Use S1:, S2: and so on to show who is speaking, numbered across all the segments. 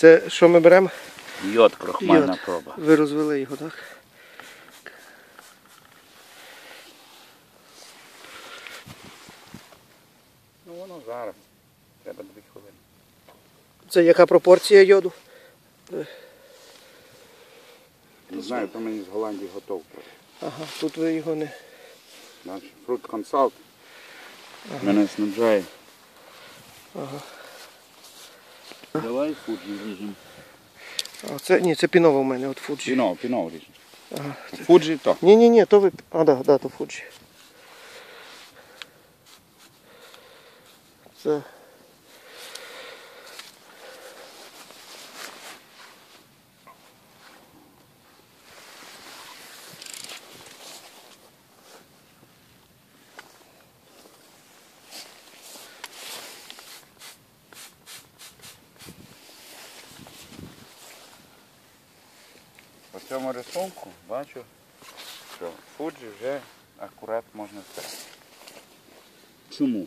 S1: Це що ми беремо?
S2: Йод, крохмальна
S1: Йод.
S2: проба.
S1: Ви розвели його, так?
S2: Ну воно зараз. Треба дві хвилини.
S1: Це яка пропорція йоду?
S2: Не знаю, то мені з Голландії готов.
S1: Ага, тут ви його не.
S2: Значить, Фрут консалт мене снабжає.
S1: Ага.
S2: Давай фуджі ріжемо.
S1: А це ні, це пінова в мене, от фуджі.
S2: Піно, піно ріжемо.
S1: Ага.
S2: Фуджі то.
S1: Ні, ні, ні, то ви. А, да, да, то фуджі. Це.
S2: Цьому рисунку бачу, що фуджі вже акурат можна стати. Чому?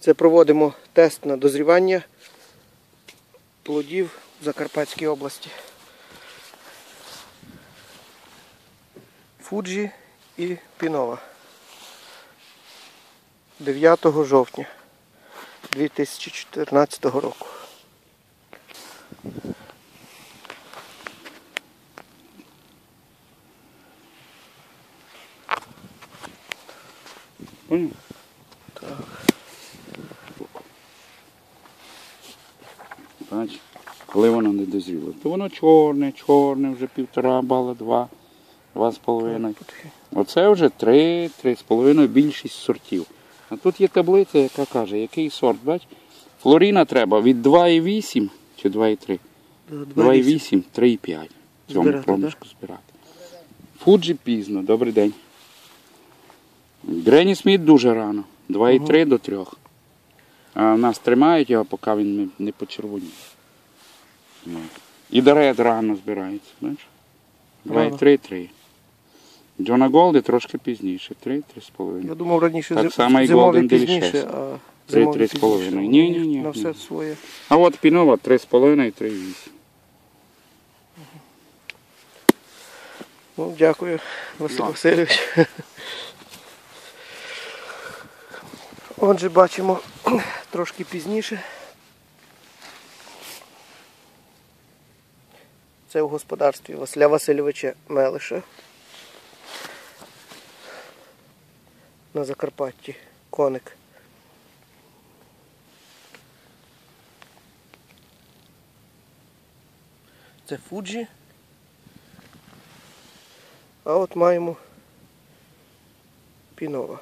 S1: Це проводимо тест на дозрівання плодів в Закарпатській області. Фуджі і Пінова. 9 жовтня 2014 року.
S2: Поняв? Бач, коли воно не дозріло, то воно чорне, чорне, вже півтора бала, два, два з половиною. Оце вже три, три з половиною більшість сортів. А тут є таблиця, яка каже, який сорт, бач? Флоріна треба від 2,8 чи 2,3. 2,8, 3,5. Цьому проміжку збирати. Фуджі пізно, добрий день. Грені Сміт дуже рано. 2,3 ага. до 3. А в нас тримають його, поки він не почервоніє. І дарет рано збирається. 2,3-3. Джона Голди трошки пізніше. 3, 3,5.
S1: Я думав раніше
S2: Так
S1: зим-
S2: само і Golden
S1: пізніше, а
S2: Три,
S1: зимові
S2: три з
S1: пізніше.
S2: половиною. Ні, ні, ні,
S1: На все своє.
S2: А от Пінова 3,5 і 3,8.
S1: Ну, дякую, Василь
S2: Да.
S1: Васильович. Отже, бачимо трошки пізніше. Це у господарстві Василя Васильовича Мелиша. На Закарпатті. Коник. Це Фуджі. А от маємо пінова.